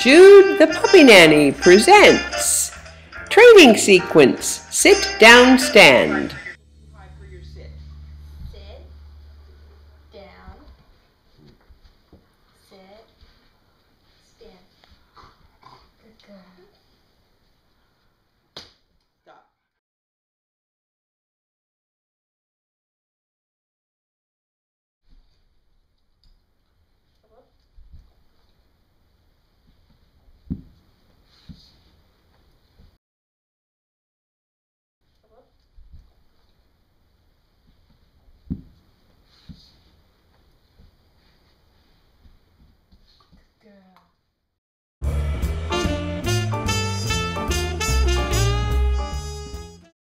Jude the Puppy Nanny presents Training Sequence Sit Down Stand. Sit, down, stand. girl.